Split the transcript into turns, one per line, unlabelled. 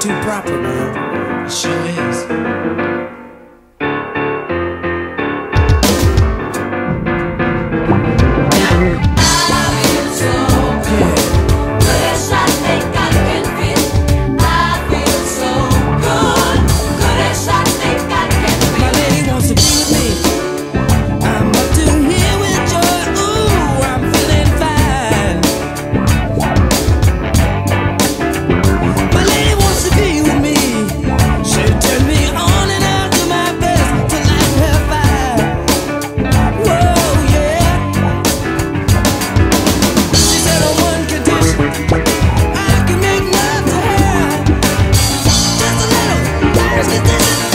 too proper, sure there's a